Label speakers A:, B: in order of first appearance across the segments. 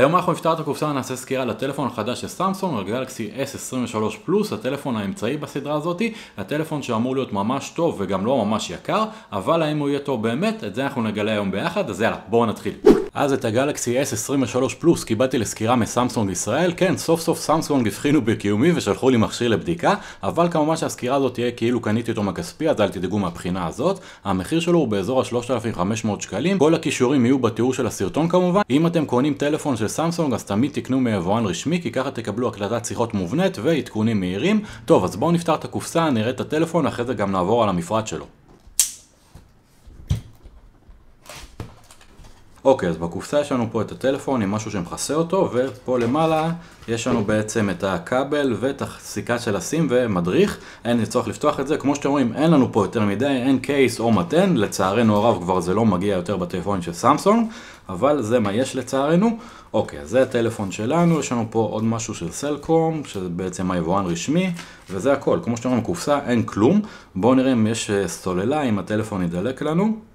A: היום אנחנו נפתח את הקופסה ונעשה סקירה לטלפון החדש של סמסונג, הגלקסי S23 פלוס, הטלפון האמצעי בסדרה הזאתי, הטלפון שאמור להיות ממש טוב וגם לא ממש יקר, אבל האם הוא יהיה טוב באמת, את זה אנחנו נגלה היום ביחד, אז יאללה, בואו נתחיל. אז את הגלקסי S23 פלוס קיבלתי לסקירה מסמסונג ישראל, כן, סוף סוף סמסונג הבחינו בקיומי ושלחו לי מכשיר לבדיקה, אבל כמובן שהסקירה הזאת תהיה כאילו קניתי אותו מכספי, אז אל תדאגו מהבחינה הזאת. המחיר שלו הוא באזור ה-3500 שקלים, כל הכישורים יהיו בתיאור של הסרטון כמובן. אם אתם קונים טלפון סמסונג אז תמיד תקנו מיבואן רשמי, כי ככה תקבלו הקלטת שיחות מובנית ועדכונים מהירים. טוב, אז בואו נפתח את הקופסה, נראה את הטלפון, אחרי זה גם נעבור על המפרט שלו. אוקיי, אז בקופסה יש לנו פה את הטלפון עם משהו שמכסה אותו, ופה למעלה יש לנו בעצם את הכבל ואת הסיכה של הסים ומדריך. אין לי צורך לפתוח את זה, כמו שאתם רואים, אין לנו פה יותר מדי, אין קייס או מתן, לצערנו הרב כבר זה לא מגיע יותר בטלפונים של סמסונג, אבל זה מה יש לצערנו. אוקיי, אז זה הטלפון שלנו, יש לנו פה עוד משהו של סלקום, שזה בעצם היבואן רשמי, וזה הכל. כמו שאתם רואים, בקופסה אין כלום. בואו נראה אם יש אה, סוללה, אם הטלפון ידלק לנו.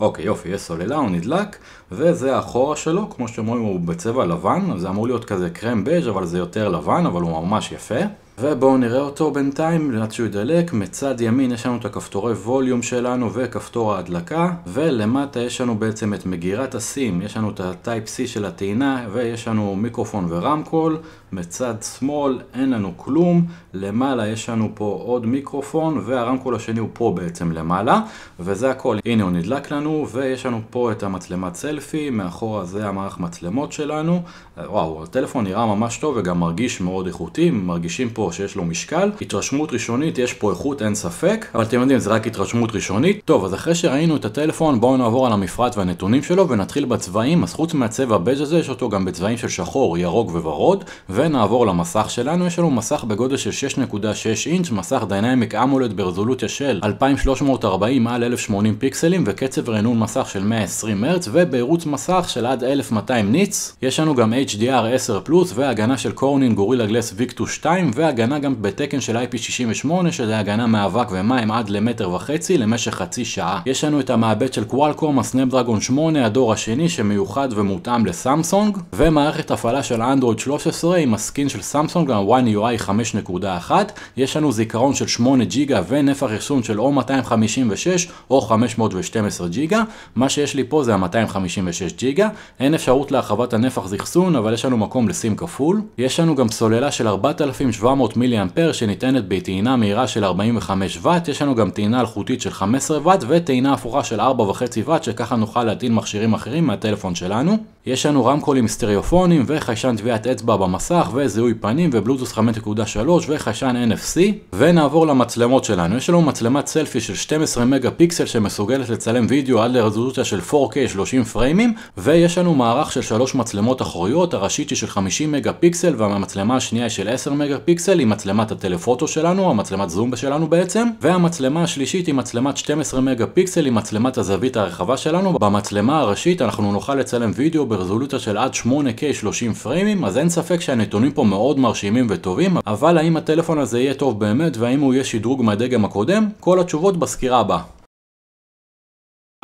A: אוקיי, יופי, יש סוללה, הוא נדלק, וזה האחורה שלו, כמו שאתם רואים הוא בצבע לבן, זה אמור להיות כזה קרם בז' אבל זה יותר לבן, אבל הוא ממש יפה. ובואו נראה אותו בינתיים, עד שהוא ידלק, מצד ימין יש לנו את הכפתורי ווליום שלנו וכפתור ההדלקה, ולמטה יש לנו בעצם את מגירת הסים, יש לנו את הטייפ C של הטעינה, ויש לנו מיקרופון ורמקול, מצד שמאל אין לנו כלום, למעלה יש לנו פה עוד מיקרופון, והרמקול השני הוא פה בעצם למעלה, וזה הכל. הנה הוא נדלק לנו, ויש לנו פה את המצלמת סלפי, מאחורה זה המערך מצלמות שלנו. וואו, הטלפון נראה ממש טוב וגם מרגיש מאוד איכותי, מרגישים פה שיש לו משקל. התרשמות ראשונית, יש פה איכות, אין ספק, אבל אתם יודעים, זה רק התרשמות ראשונית. טוב, אז אחרי שראינו את הטלפון, בואו נעבור על המפרט והנתונים שלו, ונתחיל בצבעים. אז חוץ מהצבע הבז' הזה, יש אותו גם בצבעים של שחור, ירוק וורוד, ונעבור למסך שלנו. יש לנו מסך בגודל של 6.6 אינץ', מסך Dynamic AMOLED ברזולוציה של 2340 על 1080 פיקסלים, וקצב רענון מסך של 120 הרץ, ובהירות מסך של עד 1200 nits. יש לנו גם HDR 10 פלוס, והגנה של Corning Gorilla Glass Victus 2, והגנה גם בתקן של IP68, שזה הגנה מאבק ומים עד למטר וחצי למשך חצי שעה. יש לנו את המעבד של Qualcomm, ה Snapdragon 8, הדור השני, שמיוחד ומותאם לסמסונג, ומערכת הפעלה של אנדרואיד 13 עם ה skin של סמסונג, ה-One UI 5.1. יש לנו זיכרון של 8 ג'יגה ונפח אחסון של או 256 או 512 ג'יגה. מה שיש לי פה זה ה-256 ג'יגה. אין אפשרות להרחבת הנפח זכסון, אבל יש לנו מקום לסים כפול. יש לנו גם סוללה של 4700 מילי אמפר שניתנת בטעינה מהירה של 45 ואט. יש לנו גם טעינה אלחוטית של 15 ואט וטעינה הפוכה של 4.5 ואט, שככה נוכל להטעין מכשירים אחרים מהטלפון שלנו. יש לנו רמקולים סטריאופונים וחיישן טביעת אצבע במסך וזיהוי פנים ובלוטוס 5.3 וחיישן NFC ונעבור למצלמות שלנו. יש לנו מצלמת סלפי של 12 מגה פיקסל שמסוגלת לצלם וידאו עד לרזולוציה של 4K 30 פריימים ויש לנו מערך של שלוש מצלמות אחוריות, הראשית היא של 50 מגה פיקסל והמצלמה השנייה היא של 10 מגה פיקסל עם מצלמת הטלפוטו שלנו, המצלמת זום שלנו בעצם והמצלמה השלישית היא מצלמת 12 מגה פיקסל עם מצלמת הזווית הרחבה שלנו. במצלמה הראשית אנחנו נוכל לצלם וידאו ברזולוציה של עד 8K 30 פריימים, אז אין ספק שהנתונים פה מאוד מרשימים וטובים, אבל האם הטלפון הזה יהיה טוב באמת והאם הוא יהיה שדרוג מהדגם הקודם? כל התשובות בסקירה הבאה.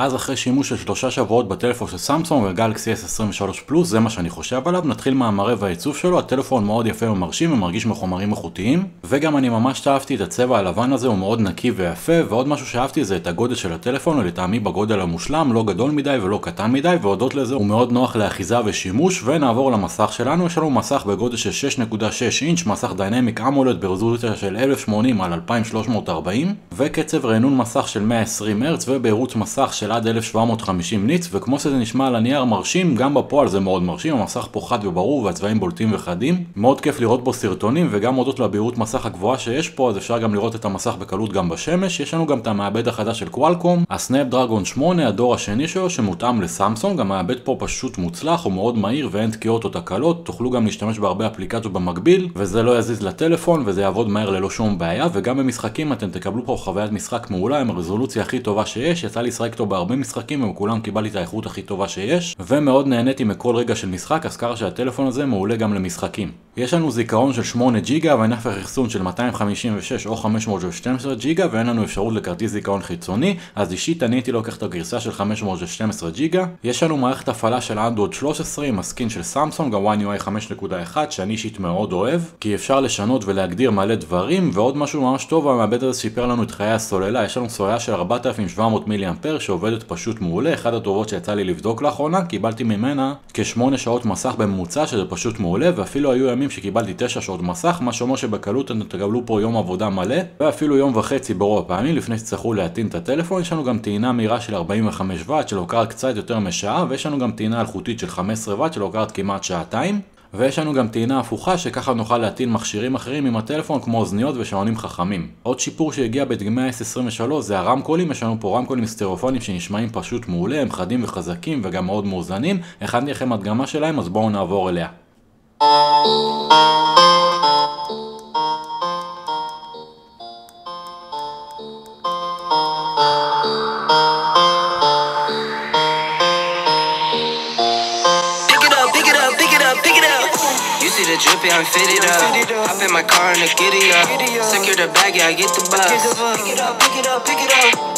A: אז אחרי שימוש של שלושה שבועות בטלפון של סמסונג גלקסי S23 פלוס, זה מה שאני חושב עליו, נתחיל מהמראה והעיצוב שלו, הטלפון מאוד יפה ומרשים ומרגיש מחומרים איכותיים, וגם אני ממש אהבתי את הצבע הלבן הזה, הוא מאוד נקי ויפה, ועוד משהו שאהבתי זה את הגודל של הטלפון, ולטעמי בגודל המושלם, לא גדול מדי ולא קטן מדי, והודות לזה הוא מאוד נוח לאחיזה ושימוש, ונעבור למסך שלנו, יש לנו מסך בגודל של 6.6 אינץ', מסך Dynamic AMOLED ברזולוציה של 1080 על 2340, וקצב רענון מסך של 120 הרץ, ובהירות מסך של של עד 1750 nits, וכמו שזה נשמע על הנייר מרשים, גם בפועל זה מאוד מרשים, המסך פה חד וברור והצבעים בולטים וחדים. מאוד כיף לראות בו סרטונים, וגם הודות לבהירות מסך הגבוהה שיש פה, אז אפשר גם לראות את המסך בקלות גם בשמש. יש לנו גם את המעבד החדש של קוואלקום, הסנאפ דרגון 8, הדור השני שלו, שמותאם לסמסונג, המעבד פה פשוט מוצלח, הוא מאוד מהיר ואין תקיעות או תקלות, תוכלו גם להשתמש בהרבה אפליקציות במקביל, וזה לא יזיז לטלפון, וזה יעבוד מהר ללא שום בעיה, וגם במשחקים אתם תקבלו פה חוויית משחק מעולה עם הרזולוציה הכי טובה שיש, יצא לי לשחק איתו בהרבה משחקים ובכולם קיבלתי את האיכות הכי טובה שיש, ומאוד נהניתי מכל רגע של משחק, אז ככה שהטלפון הזה מעולה גם למשחקים. יש לנו זיכרון של 8 ג'יגה ונפח אחסון של 256 או 512 ג'יגה ואין לנו אפשרות לכרטיס זיכרון חיצוני, אז אישית אני הייתי לוקח את הגרסה של 512 ג'יגה. יש לנו מערכת הפעלה של אנדרואיד 13 עם הסקין של סמסונג, ה-One UI 5.1 שאני אישית מאוד אוהב, כי אפשר לשנות ולהגדיר מלא דברים, ועוד משהו ממש טוב, המעבד הזה שיפר לנו את חיי הסוללה, יש לנו סוללה של 4700 מילי אמפר שעובדת פשוט מעולה, אחת הטובות שיצא לי לבדוק לאחרונה, קיבלתי ממנה כ-8 שעות מסך בממוצע שזה פשוט מעולה, ואפילו היו ימים שקיבלתי 9 שעות מסך, מה שאומר שבקלות אתם תקבלו פה יום עבודה מלא, ואפילו יום וחצי ברוב הפעמים לפני שתצטרכו להטעין את הטלפון, יש לנו גם טעינה מהירה של 45 ואט שלוקחת קצת יותר משעה, ויש לנו גם טעינה אלחוטית של 15 ואט שלוקחת כמעט שעתיים. ויש לנו גם טעינה הפוכה שככה נוכל להטעין מכשירים אחרים עם הטלפון כמו אוזניות ושעונים חכמים. עוד שיפור שהגיע בדגמי ה-S23 זה הרמקולים, יש לנו פה רמקולים סטריאופונים שנשמעים פשוט מעולה, הם חדים וחזקים וגם מאוד מאוזנים. הכנתי לכם הדגמה שלהם אז בואו נעבור אליה.
B: See the drippy, I'm fitted up. Hop in my car and the giddy up. Secure the bag, yeah, I get the bus. Pick it up, pick it up, pick it up.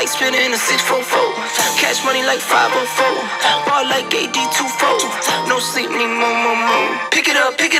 B: Like spinning in a 644. Cash money like 504. Ball like AD24. No sleep, need more, more, more. Pick it up, pick it up,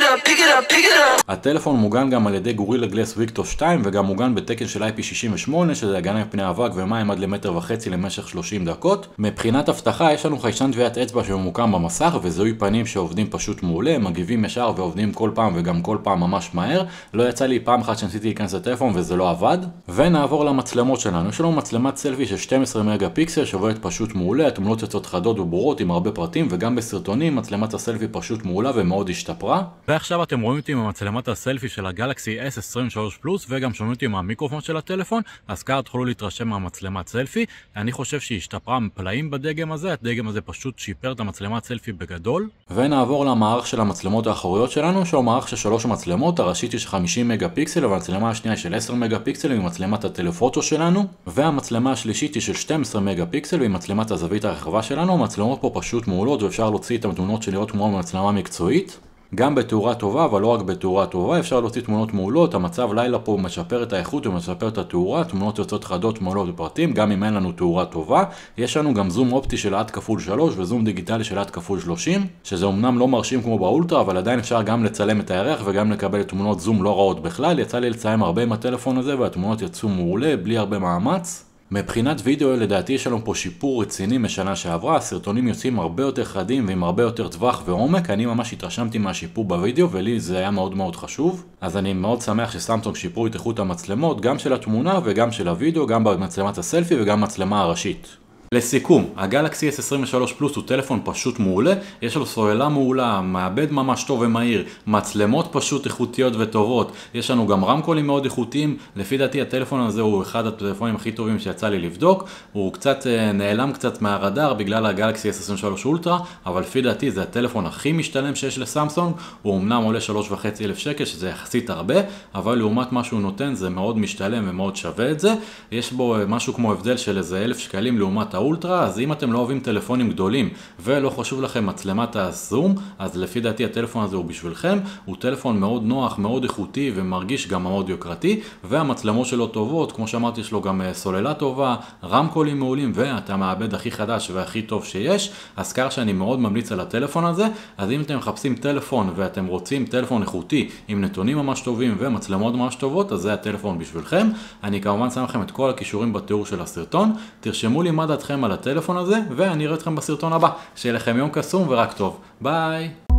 A: הטלפון מוגן גם על ידי גורילה גלס ויקטו 2 וגם מוגן בתקן של IP68 שזה הגנה מפני אבק ומים עד למטר וחצי למשך 30 דקות. מבחינת אבטחה יש לנו חיישן טביעת אצבע שממוקם במסך וזיהוי פנים שעובדים פשוט מעולה, מגיבים ישר ועובדים כל פעם וגם כל פעם ממש מהר. לא יצא לי פעם אחת שניסיתי להיכנס לטלפון וזה לא עבד. ונעבור למצלמות שלנו, יש לנו מצלמת סלפי של 12 מגה פיקסל שעובדת פשוט מעולה, התמונות יוצאות חדות וברורות עם הרבה פרטים וגם בסרטונים מצלמת הסלפי פשוט מעולה ומאוד השתפרה. ועכשיו אתם רואים אותי עם המצלמת הסלפי של הגלקסי S23 פלוס וגם שומעים אותי עם המיקרופון של הטלפון, אז ככה תוכלו להתרשם מהמצלמת סלפי. אני חושב שהיא השתפרה פלאים בדגם הזה, הדגם הזה פשוט שיפר את המצלמת סלפי בגדול. ונעבור למערך של המצלמות האחוריות שלנו, שהוא מערך של שלוש מצלמות, הראשית יש 50 מגה פיקסל והמצלמה השנייה של 10 מגה פיקסל עם מצלמת הטלפוטו שלנו, והמצלמה השלישית היא של 12 מגה פיקסל ועם מצלמת הזווית הרחבה שלנו, המצלמות פה פשוט מעולות ואפשר להוציא את התמונות שנראות כמו מצלמה מקצועית. גם בתאורה טובה, אבל לא רק בתאורה טובה, אפשר להוציא תמונות מעולות, המצב לילה פה משפר את האיכות ומשפר את התאורה, תמונות יוצאות חדות מעולות בפרטים, גם אם אין לנו תאורה טובה. יש לנו גם זום אופטי של עד כפול 3 וזום דיגיטלי של עד כפול 30, שזה אמנם לא מרשים כמו באולטרה, אבל עדיין אפשר גם לצלם את הירח וגם לקבל תמונות זום לא רעות בכלל. יצא לי לצלם הרבה עם הטלפון הזה והתמונות יצאו מעולה, בלי הרבה מאמץ. מבחינת וידאו לדעתי יש לנו פה שיפור רציני משנה שעברה, הסרטונים יוצאים הרבה יותר חדים ועם הרבה יותר טווח ועומק, אני ממש התרשמתי מהשיפור בווידאו ולי זה היה מאוד מאוד חשוב. אז אני מאוד שמח שסמסונג שיפרו את איכות המצלמות, גם של התמונה וגם של הווידאו, גם במצלמת הסלפי וגם מצלמה הראשית. לסיכום, הגלקסי S23 פלוס הוא טלפון פשוט מעולה, יש לו סוללה מעולה, מעבד ממש טוב ומהיר, מצלמות פשוט איכותיות וטובות, יש לנו גם רמקולים מאוד איכותיים, לפי דעתי הטלפון הזה הוא אחד הטלפונים הכי טובים שיצא לי לבדוק, הוא קצת נעלם קצת מהרדאר בגלל הגלקסי S23 אולטרה, אבל לפי דעתי זה הטלפון הכי משתלם שיש לסמסונג, הוא אמנם עולה 3.5 אלף שקל שזה יחסית הרבה, אבל לעומת מה שהוא נותן זה מאוד משתלם ומאוד שווה את זה, יש בו משהו כמו הבדל של איזה אלף שקלים לעומת האולטרה, אז אם אתם לא אוהבים טלפונים גדולים ולא חשוב לכם מצלמת הזום, אז לפי דעתי הטלפון הזה הוא בשבילכם, הוא טלפון מאוד נוח, מאוד איכותי ומרגיש גם מאוד יוקרתי, והמצלמות שלו טובות, כמו שאמרתי יש לו גם סוללה טובה, רמקולים מעולים ואתה מעבד הכי חדש והכי טוב שיש, אז ככה שאני מאוד ממליץ על הטלפון הזה, אז אם אתם מחפשים טלפון ואתם רוצים טלפון איכותי עם נתונים ממש טובים ומצלמות ממש טובות, אז זה הטלפון בשבילכם. אני כמובן שם לכם את כל הכישורים בתיאור של הסרטון, תרשמו לי מה דעתכם על הטלפון הזה, ואני אראה אתכם בסרטון הבא. שיהיה לכם יום קסום ורק טוב. ביי!